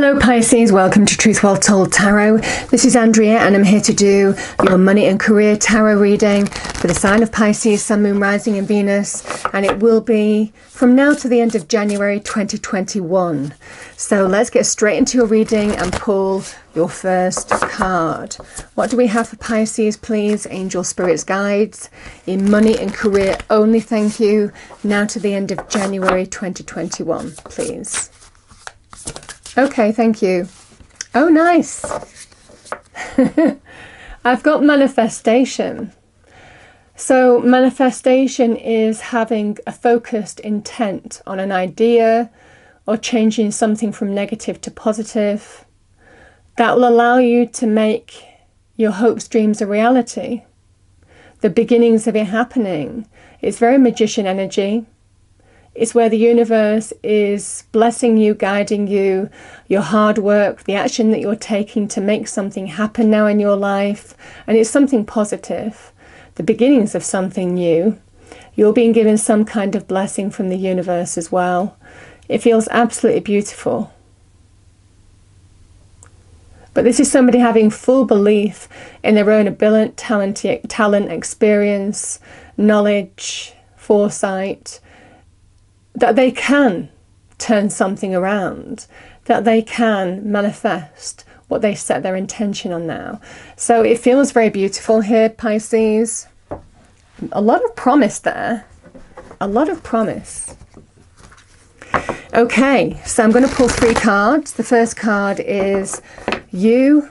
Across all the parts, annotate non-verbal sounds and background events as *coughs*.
Hello, Pisces. Welcome to Truth Well Told Tarot. This is Andrea, and I'm here to do your money and career tarot reading for the sign of Pisces, Sun, Moon, Rising, and Venus. And it will be from now to the end of January 2021. So let's get straight into your reading and pull your first card. What do we have for Pisces, please? Angel Spirits Guides in money and career only. Thank you. Now to the end of January 2021, please. Okay, thank you. Oh, nice. *laughs* I've got manifestation. So, manifestation is having a focused intent on an idea or changing something from negative to positive. That will allow you to make your hopes, dreams a reality. The beginnings of it happening. It's very magician energy. It's where the universe is blessing you, guiding you, your hard work, the action that you're taking to make something happen now in your life. And it's something positive, the beginnings of something new. You're being given some kind of blessing from the universe as well. It feels absolutely beautiful. But this is somebody having full belief in their own ability, talent, talent, experience, knowledge, foresight, that they can turn something around, that they can manifest what they set their intention on now. So it feels very beautiful here, Pisces. A lot of promise there. A lot of promise. Okay, so I'm going to pull three cards. The first card is you,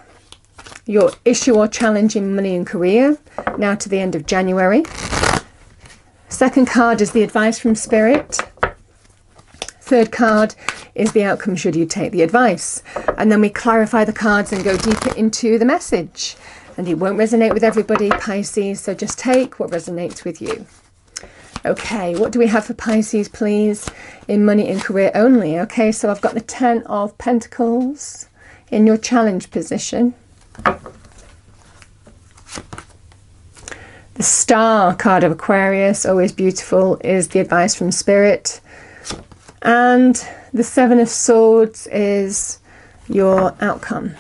your issue or challenge in money and career, now to the end of January. Second card is the advice from Spirit. Third card is the outcome should you take the advice. And then we clarify the cards and go deeper into the message. And it won't resonate with everybody, Pisces, so just take what resonates with you. Okay, what do we have for Pisces, please? In money and career only. Okay, so I've got the Ten of Pentacles in your challenge position. The Star card of Aquarius, always beautiful, is the advice from Spirit. And the Seven of Swords is your outcome.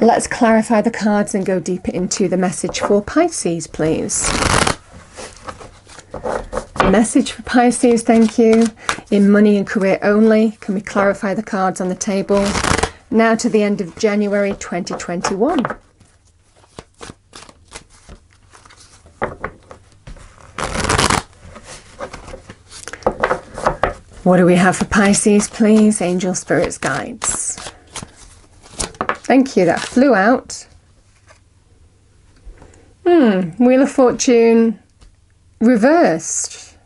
Let's clarify the cards and go deeper into the message for Pisces, please. Message for Pisces, thank you. In money and career only. Can we clarify the cards on the table? Now to the end of January 2021. What do we have for Pisces, please? Angel Spirits Guides. Thank you, that flew out. Hmm, Wheel of Fortune reversed.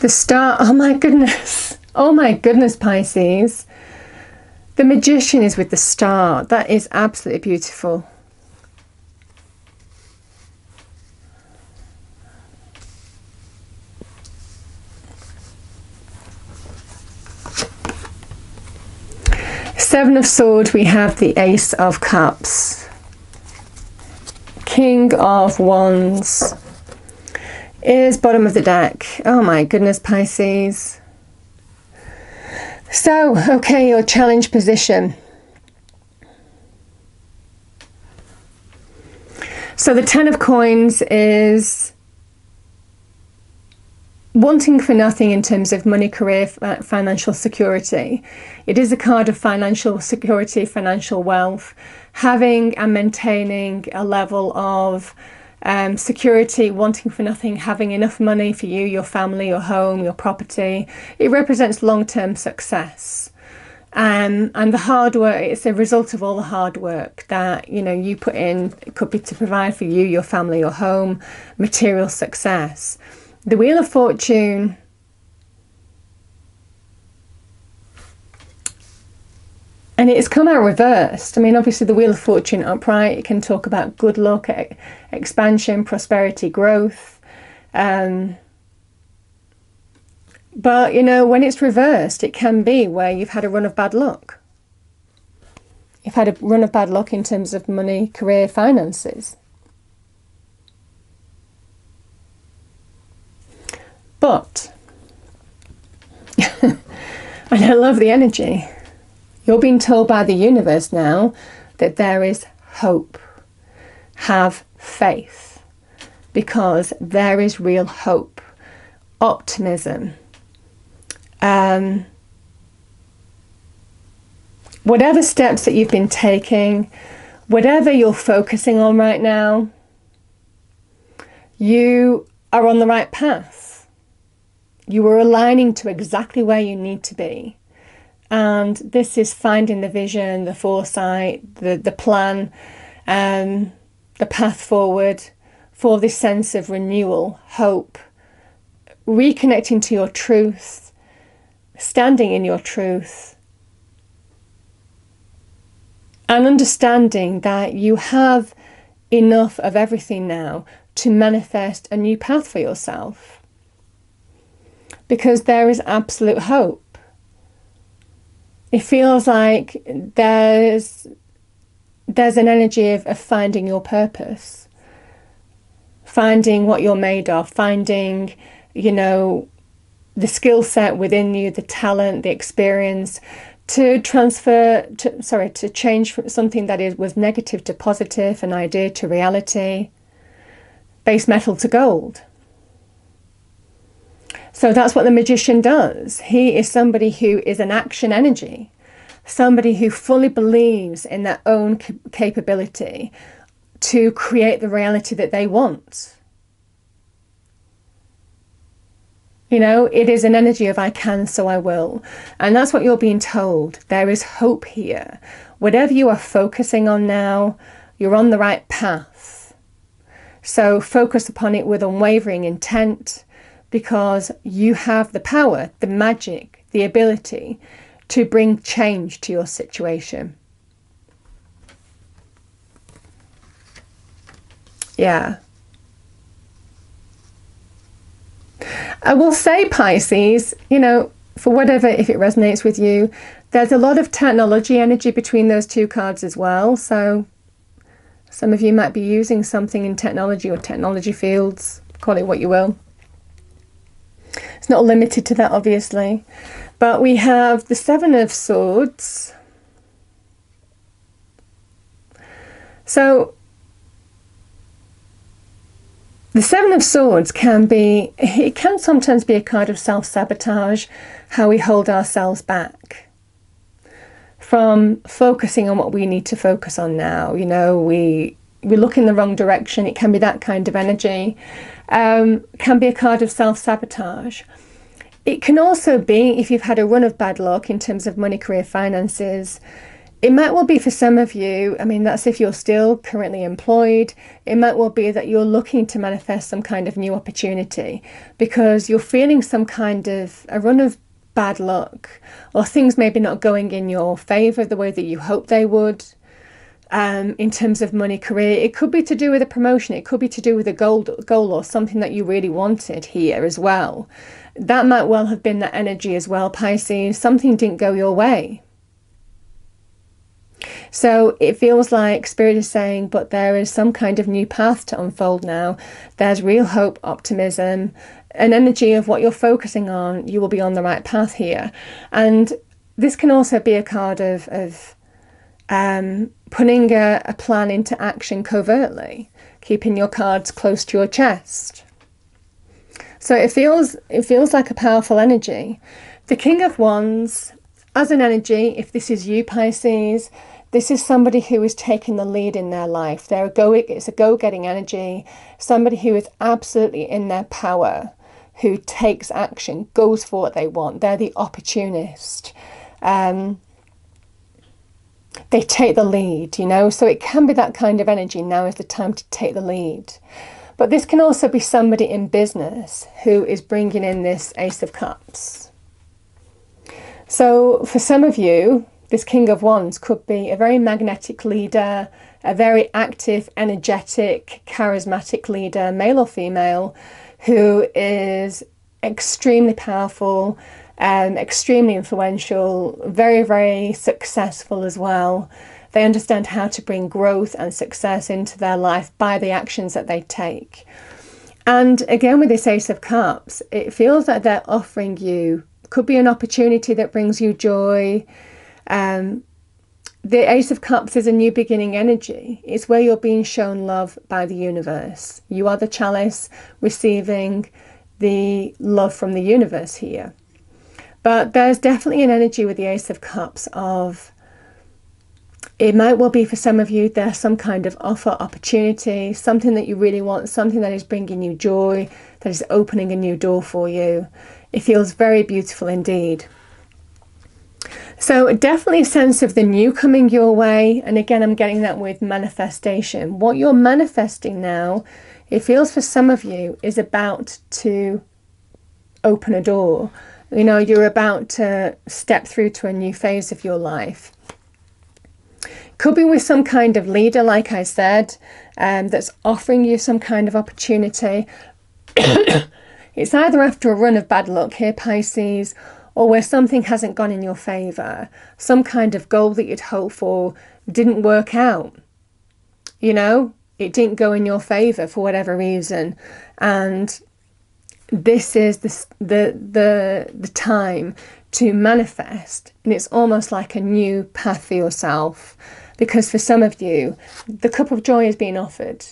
The star, *laughs* oh my goodness. Oh my goodness, Pisces. The magician is with the star. That is absolutely beautiful. Seven of Swords, we have the Ace of Cups. King of Wands is bottom of the deck. Oh my goodness, Pisces. So, okay, your challenge position. So the Ten of Coins is wanting for nothing in terms of money, career, financial security. It is a card of financial security, financial wealth, having and maintaining a level of um, security, wanting for nothing, having enough money for you, your family, your home, your property. It represents long term success. Um, and the hard work it's a result of all the hard work that you know you put in it could be to provide for you your family your home material success the Wheel of Fortune and it's come out reversed. I mean, obviously, the Wheel of Fortune upright can talk about good luck, expansion, prosperity, growth. Um, but you know, when it's reversed, it can be where you've had a run of bad luck. You've had a run of bad luck in terms of money, career, finances. But, *laughs* and I love the energy, you're being told by the universe now that there is hope. Have faith because there is real hope, optimism. Um, whatever steps that you've been taking, whatever you're focusing on right now, you are on the right path. You are aligning to exactly where you need to be. And this is finding the vision, the foresight, the, the plan, um, the path forward for this sense of renewal, hope, reconnecting to your truth, standing in your truth, and understanding that you have enough of everything now to manifest a new path for yourself. Because there is absolute hope. It feels like there's there's an energy of, of finding your purpose, finding what you're made of, finding, you know, the skill set within you, the talent, the experience, to transfer to sorry to change from something that is was negative to positive an idea to reality base metal to gold so that's what the magician does he is somebody who is an action energy somebody who fully believes in their own capability to create the reality that they want You know, it is an energy of I can, so I will. And that's what you're being told. There is hope here. Whatever you are focusing on now, you're on the right path. So focus upon it with unwavering intent because you have the power, the magic, the ability to bring change to your situation. Yeah. I will say, Pisces, you know, for whatever, if it resonates with you, there's a lot of technology energy between those two cards as well. So some of you might be using something in technology or technology fields, call it what you will. It's not limited to that, obviously. But we have the Seven of Swords. So the Seven of Swords can be, it can sometimes be a kind of self sabotage, how we hold ourselves back from focusing on what we need to focus on now. You know, we we look in the wrong direction. It can be that kind of energy. Um, can be a card of self sabotage. It can also be if you've had a run of bad luck in terms of money, career, finances it might well be for some of you, I mean, that's if you're still currently employed. It might well be that you're looking to manifest some kind of new opportunity because you're feeling some kind of a run of bad luck or things maybe not going in your favor the way that you hope they would. Um, in terms of money, career, it could be to do with a promotion, it could be to do with a goal, goal or something that you really wanted here as well. That might well have been that energy as well, Pisces. Something didn't go your way so it feels like Spirit is saying, but there is some kind of new path to unfold now. There's real hope, optimism, an energy of what you're focusing on. You will be on the right path here. And this can also be a card of, of um, putting a, a plan into action covertly, keeping your cards close to your chest. So it feels it feels like a powerful energy. The King of Wands, as an energy, if this is you, Pisces, this is somebody who is taking the lead in their life. They're a go, it's a go getting energy, somebody who is absolutely in their power, who takes action, goes for what they want. They're the opportunist. Um, they take the lead, you know, so it can be that kind of energy. Now is the time to take the lead. But this can also be somebody in business who is bringing in this Ace of Cups. So, for some of you, this King of Wands could be a very magnetic leader, a very active, energetic, charismatic leader, male or female, who is extremely powerful, um, extremely influential, very, very successful as well. They understand how to bring growth and success into their life by the actions that they take. And again, with this Ace of Cups, it feels like they're offering you, could be an opportunity that brings you joy. Um, the Ace of Cups is a new beginning energy. It's where you're being shown love by the universe. You are the chalice receiving the love from the universe here. But there's definitely an energy with the Ace of Cups of it might well be for some of you there's some kind of offer opportunity, something that you really want, something that is bringing you joy, that is opening a new door for you. It feels very beautiful indeed. So, definitely a sense of the new coming your way. And again, I'm getting that with manifestation. What you're manifesting now, it feels for some of you, is about to open a door. You know, you're about to step through to a new phase of your life. Could be with some kind of leader, like I said, um, that's offering you some kind of opportunity. *coughs* it's either after a run of bad luck here, Pisces, or where something hasn't gone in your favour, some kind of goal that you'd hoped for didn't work out. You know, it didn't go in your favour for whatever reason, and this is the the the, the time to manifest, and it's almost like a new path for yourself. Because for some of you, the cup of joy is being offered,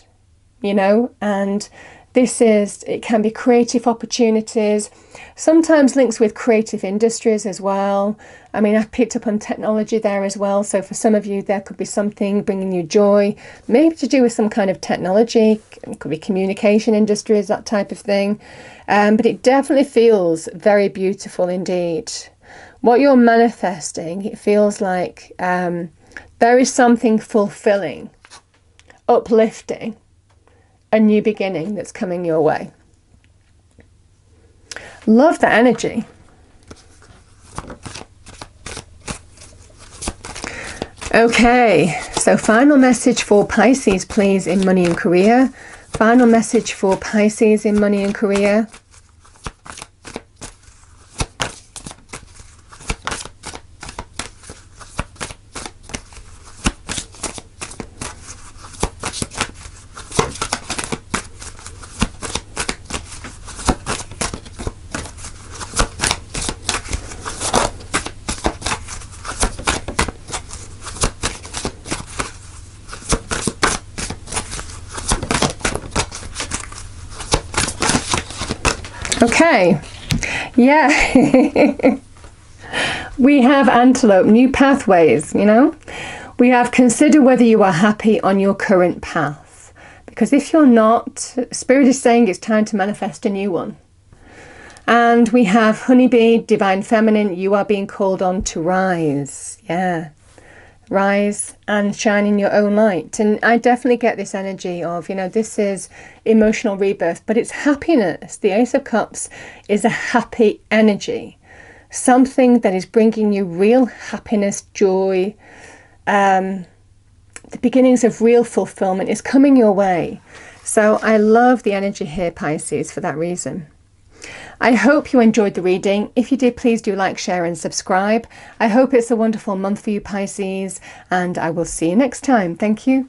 you know, and this is, it can be creative opportunities, sometimes links with creative industries as well. I mean, I picked up on technology there as well. So for some of you, there could be something bringing you joy, maybe to do with some kind of technology, it could be communication industries, that type of thing. Um, but it definitely feels very beautiful indeed. What you're manifesting, it feels like um, there is something fulfilling, uplifting, a new beginning that's coming your way. Love the energy. Okay, so final message for Pisces, please, in money and career. Final message for Pisces in money and career. Okay, yeah. *laughs* we have antelope, new pathways, you know. We have consider whether you are happy on your current path. Because if you're not, Spirit is saying it's time to manifest a new one. And we have honeybee, divine feminine, you are being called on to rise. Yeah rise and shine in your own light. And I definitely get this energy of, you know, this is emotional rebirth, but it's happiness. The Ace of Cups is a happy energy, something that is bringing you real happiness, joy. Um, the beginnings of real fulfillment is coming your way. So I love the energy here, Pisces, for that reason. I hope you enjoyed the reading. If you did, please do like, share, and subscribe. I hope it's a wonderful month for you, Pisces, and I will see you next time. Thank you.